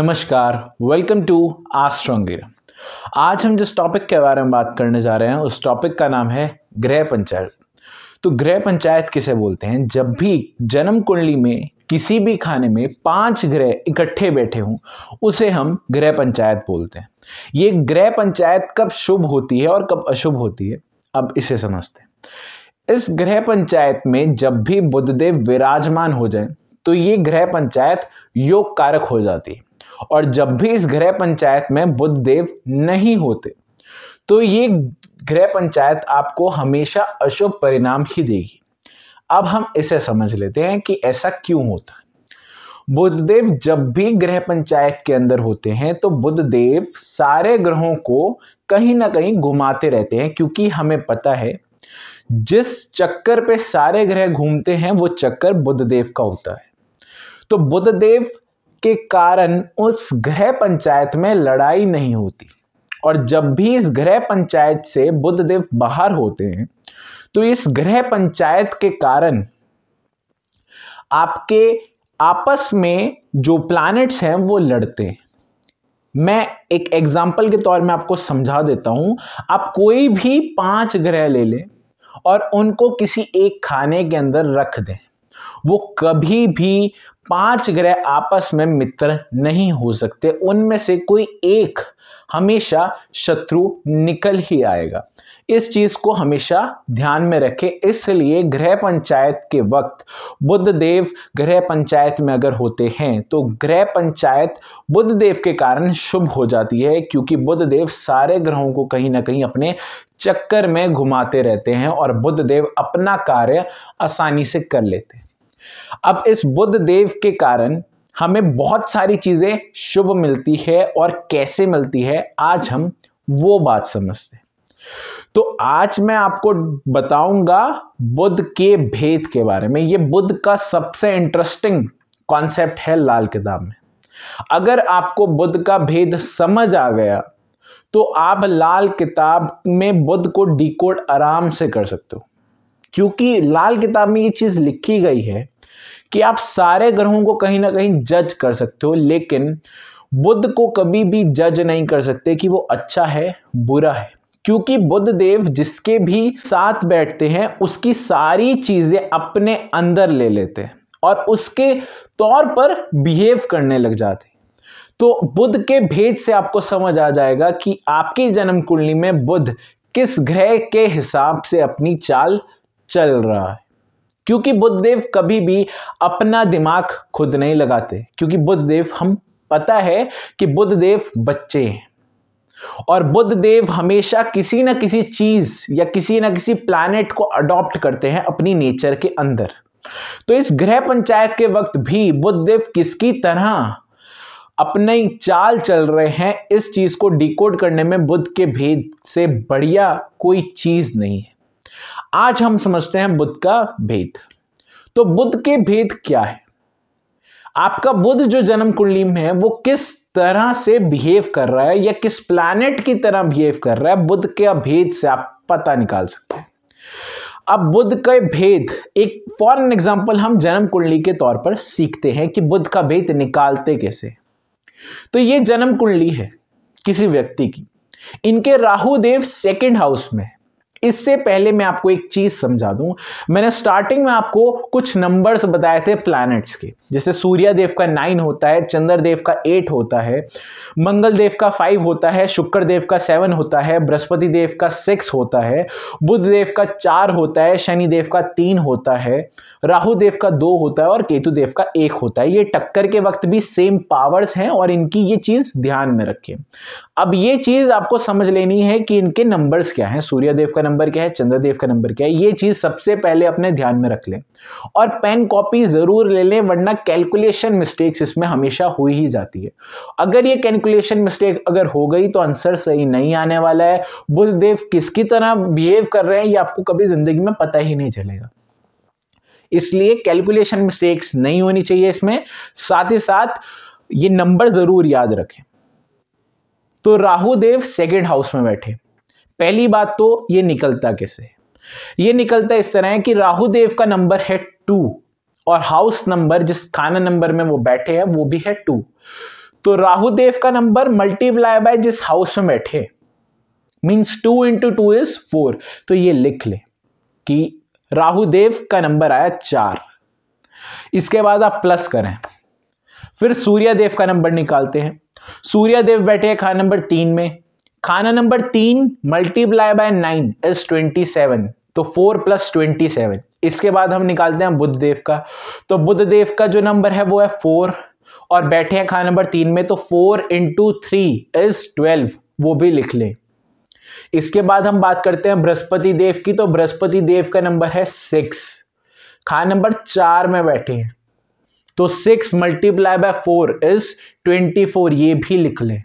नमस्कार welcome to आस्ट्रोंगिर आज हम जिस टॉपिक के बारे में बात करने जा रहे हैं, उस टॉपिक का नाम है गृह पंचायत। तो गृह पंचायत किसे बोलते हैं? जब भी जन्म कुंडली में, किसी भी खाने में पाँच ग्रह इकट्ठे बैठे हों, उसे हम गृह पंचायत बोलते हैं। ये गृह पंचायत कब शुभ होती है और कब अशुभ होती है, अब इसे समझते हैं। इस गृह पंचायत में जब भी बुद्धदेव विराजमान हो जाए तो ये गृह पंचायत योग कारक हो जाती है। और जब भी इस गृह पंचायत में बुद्ध देव नहीं होते तो ये गृह पंचायत आपको हमेशा अशुभ परिणाम ही देगी। अब हम इसे समझ लेते हैं कि ऐसा क्यों होता है। बुद्धदेव जब भी ग्रह पंचायत के अंदर होते हैं तो बुद्धदेव सारे ग्रहों को कहीं ना कहीं घुमाते रहते हैं, क्योंकि हमें पता है, जिस चक्कर पे सारे ग्रह घूमते हैं, वो चक्कर बुद्धदेव का होता है। तो बुद्धदेव के कारण उस ग्रह पंचायत में लड़ाई नहीं होती। और जब भी इस ग्रह पंचायत से बुद्धदेव बाहर होते हैं तो इस ग्रह पंचायत के कारण आपके आपस में जो प्लैनेट्स हैं, वो लड़ते हैं। मैं एक एग्ज़ाम्पल के तौर में आपको समझा देता हूँ। आप कोई भी पाँच ग्रह ले लें और उनको किसी एक खाने के अंदर रख दें। वो कभी भी पाँच ग्रह आपस में मित्र नहीं हो सकते। उनमें से कोई एक हमेशा शत्रु निकल ही आएगा। इस चीज़ को हमेशा ध्यान में रखें। इसलिए ग्रह पंचायत के वक्त बुद्ध देव ग्रह पंचायत में अगर होते हैं तो ग्रह पंचायत बुद्ध देव के कारण शुभ हो जाती है, क्योंकि बुद्ध देव सारे ग्रहों को कहीं ना कहीं अपने चक्कर में घुमाते रहते हैं और बुद्ध देव अपना कार्य आसानी से कर लेते हैं। अब इस बुद्ध देव के कारण हमें बहुत सारी चीज़ें शुभ मिलती है और कैसे मिलती है, आज हम वो बात समझते हैं। तो आज मैं आपको बताऊँगा बुद्ध के भेद के बारे में। ये बुद्ध का सबसे इंटरेस्टिंग कॉन्सेप्ट है लाल किताब में। अगर आपको बुद्ध का भेद समझ आ गया तो आप लाल किताब में बुद्ध को डिकोड आराम से कर सकते हो। क्योंकि लाल किताब में ये चीज़ लिखी गई है कि आप सारे ग्रहों को कहीं ना कहीं जज कर सकते हो, लेकिन बुद्ध को कभी भी जज नहीं कर सकते कि वो अच्छा है, बुरा है। क्योंकि बुद्ध देव जिसके भी साथ बैठते हैं, उसकी सारी चीज़ें अपने अंदर ले लेते हैं और उसके तौर पर बिहेव करने लग जाते तो बुद्ध के भेद से आपको समझ आ जाएगा कि आपकी जन्म कुंडली में बुद्ध किस ग्रह के हिसाब से अपनी चाल चल रहा है। क्योंकि बुद्धदेव कभी भी अपना दिमाग खुद नहीं लगाते। क्योंकि बुद्धदेव, हम, पता है कि बुद्धदेव बच्चे हैं। और बुद्धदेव हमेशा किसी ना किसी चीज़ या किसी ना किसी प्लैनेट को अडॉप्ट करते हैं अपनी नेचर के अंदर। तो इस ग्रह पंचायत के वक्त भी बुद्धदेव किसकी तरह अपने चाल चल रहे हैं, इस चीज़ को डिकोड करने में बुद्ध के भेद से बढ़िया कोई चीज़ नहीं है। आज हम समझते हैं बुद्ध का भेद। तो बुद्ध के भेद क्या है? आपका बुद्ध जो जन्म कुंडली में है, वो किस तरह से बिहेव कर रहा है या किस प्लैनेट की तरह बिहेव कर रहा है, बुद्ध के भेद से आप पता निकाल सकते हैं। अब बुद्ध का भेद, एक फॉरन एग्जांपल हम जन्म कुंडली के तौर पर सीखते हैं कि बुद्ध का भेद निकालते कैसे तो ये जन्म कुंडली है किसी व्यक्ति की। इनके राहु देव सेकेंड हाउस में इससे पहले मैं आपको एक चीज़ समझा दूँ मैंने स्टार्टिंग में आपको कुछ नंबर्स बताए थे प्लैनेट्स के जैसे सूर्य देव का नाइन होता है चंद्र देव का एट होता है मंगल देव का फाइव होता है शुक्र देव का सेवन होता है बृहस्पति देव का सिक्स होता है बुध देव का चार होता है शनि देव का तीन होता है राहु देव का दो होता है और केतु देव का एक होता है ये टक्कर के वक्त भी सेम पावर्स हैं और इनकी ये चीज़ ध्यान में रखें अब ये चीज़ आपको समझ लेनी है कि इनके नंबर्स क्या हैं सूर्य देव का नंबर क्या है? चंद्रदेव का नंबर क्या है? ये चीज़ सबसे पहले अपने ध्यान में रख लें। और पेन कॉपी ज़रूर ले लें, वरना कैलकुलेशन मिस्टेक्स इसमें हमेशा हो ही जाती है। अगर ये कैलकुलेशन मिस्टेक अगर हो गई तो आंसर सही नहीं आने वाला है। बुद्धदेव किसकी तरह बिहेव कर रहे हैं, ये आपको कभी ज़िंदगी में पता ही नहीं चलेगा। इसलिए कैलकुलेशन मिस्टेक्स नहीं होनी चाहिए इसमें। साथ ही साथ ये नंबर ज़रूर याद रखें। तो राहु देव सेकेंड हाउस में बैठे। पहली बात तो ये निकलता कैसे? ये निकलता इस तरह है कि राहु देव का नंबर है टू और हाउस नंबर, जिस खाना नंबर में वो बैठे हैं, वो भी है टू। तो राहु देव का नंबर मल्टीप्लाई बाय जिस हाउस में बैठे means two into two is four तो ये लिख ले कि राहु देव का नंबर आया चार। इसके बाद आप प्लस करें। फिर सूर्य देव का नंबर निकालते हैं। सूर्य देव बैठे खाना नंबर तीन में। खाना नंबर तीन multiply by nine is twenty seven तो फोर प्लस ट्वेंटी सेवन इसके बाद हम निकालते हैं बुद्ध देव का। तो बुद्ध देव का जो नंबर है वो है फोर और बैठे हैं खाना नंबर तीन में तो four into three is twelve वो भी लिख लें। इसके बाद हम बात करते हैं बृहस्पति देव की तो बृहस्पति देव का नंबर है सिक्स खान नंबर चार में बैठे हैं। तो six multiply by four is twenty four ये भी लिख लें।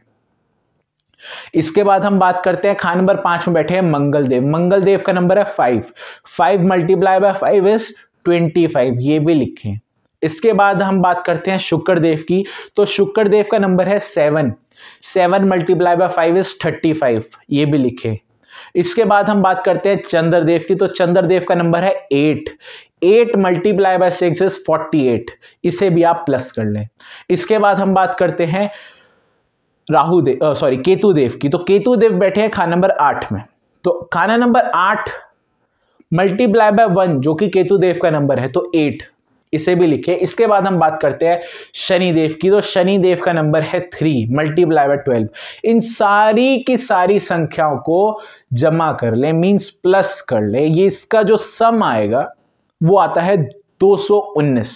इसके बाद हम बात करते हैं खान नंबर पाँच में बैठे हैं मंगल देव मंगल देव का नंबर है five five multiply by five is twenty five ये भी लिखें। इसके बाद हम बात करते हैं शुक्र देव की। तो शुक्र देव का नंबर है seven seven multiply by five is thirty five ये भी लिखे। इसके बाद हम बात करते हैं चंद्रदेव की। तो चंद्रदेव का नंबर है eight eight multiply by six is forty eight इसे भी आप प्लस कर लें। इसके बाद हम बात करते हैं राहु देव सॉरी केतु देव की। तो केतु देव बैठे हैं खाना नंबर आठ में। तो खाना नंबर आठ मल्टीप्लाई बाय वन जो कि केतु देव का नंबर है तो एट इसे भी लिखे। इसके बाद हम बात करते हैं शनि देव की। तो शनि देव का नंबर है थ्री मल्टीप्लाई बाय ट्वेल्व इन सारी की सारी संख्याओं को जमा कर ले मींस प्लस कर ले। ये इसका जो सम आएगा, वो आता है 219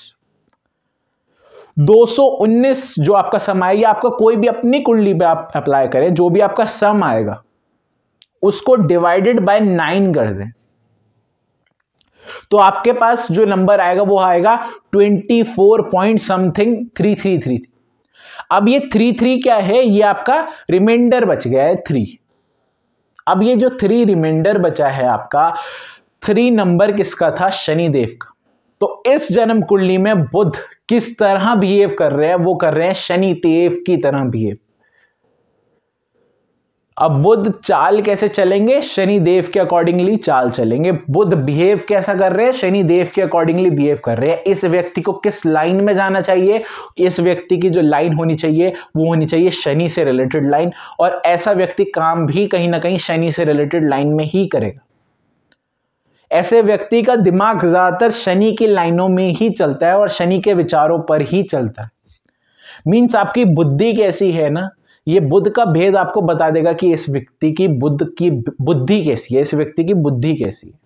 219 जो आपका सम आएगा आपका कोई भी अपनी कुंडली पे आप अप्लाई करें, जो भी आपका सम आएगा, उसको डिवाइडेड बाय नाइन कर दें। तो आपके पास जो नंबर आएगा, वो आएगा twenty four point something three three three अब ये थ्री थ्री क्या है? ये आपका रिमाइंडर बच गया है थ्री अब ये जो थ्री रिमाइंडर बचा है आपका थ्री नंबर किसका था? शनिदेव का। तो इस जन्म कुंडली में बुद्ध किस तरह बिहेव कर रहे हैं, वो कर रहे हैं शनि देव की तरह बिहेव अब बुद्ध चाल कैसे चलेंगे? शनि देव के अकॉर्डिंगली चाल चलेंगे। बुद्ध बिहेव कैसा कर रहे हैं? शनि देव के अकॉर्डिंगली बिहेव कर रहे हैं। इस व्यक्ति को किस लाइन में जाना चाहिए? इस व्यक्ति की जो लाइन होनी चाहिए, वो होनी चाहिए शनि से रिलेटेड लाइन और ऐसा व्यक्ति काम भी कहीं ना कहीं शनि से रिलेटेड लाइन में ही करेगा। ऐसे व्यक्ति का दिमाग ज़्यादातर शनि की लाइनों में ही चलता है और शनि के विचारों पर ही चलता है। मीन्स आपकी बुद्धि कैसी है ना, ये बुद्ध का भेद आपको बता देगा कि इस व्यक्ति की बुद्ध की बुद्धि कैसी है, इस व्यक्ति की बुद्धि कैसी है।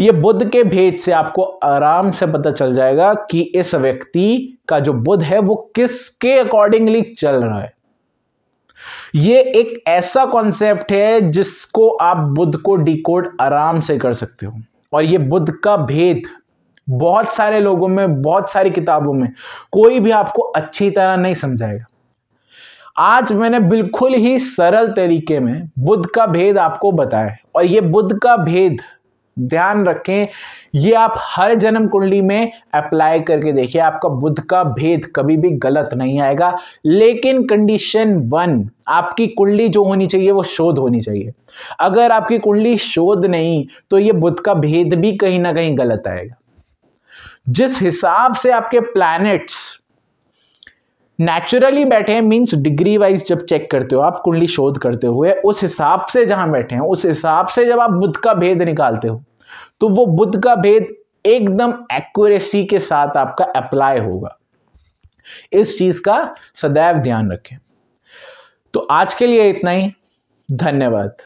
ये बुद्ध के भेद से आपको आराम से पता चल जाएगा कि इस व्यक्ति का जो बुद्ध है वो किसके अकॉर्डिंगली चल रहा है। ये एक ऐसा कॉन्सेप्ट है जिसको आप बुद्ध को डिकोड आराम से कर सकते हो। और ये बुद्ध का भेद बहुत सारे लोगों में, बहुत सारी किताबों में कोई भी आपको अच्छी तरह नहीं समझाएगा। आज मैंने बिल्कुल ही सरल तरीके में बुद्ध का भेद आपको बताया और ये बुद्ध का भेद ध्यान रखें, ये आप हर जन्म कुंडली में अप्लाई करके देखिए, आपका बुद्ध का भेद कभी भी गलत नहीं आएगा। लेकिन कंडीशन वन आपकी कुंडली जो होनी चाहिए, वो शोध होनी चाहिए। अगर आपकी कुंडली शोध नहीं तो ये बुद्ध का भेद भी कहीं ना कहीं गलत आएगा। जिस हिसाब से आपके प्लैनेट्स नेचुरली बैठे हैं मींस डिग्री वाइज जब चेक करते हो, आप कुंडली शोध करते हुए, उस हिसाब से जहाँ बैठे हैं, उस हिसाब से जब आप बुद्ध का भेद निकालते हो तो वो बुद्ध का भेद एकदम एक्यूरेसी के साथ आपका अप्लाई होगा। इस चीज़ का सदैव ध्यान रखें। तो आज के लिए इतना ही। धन्यवाद।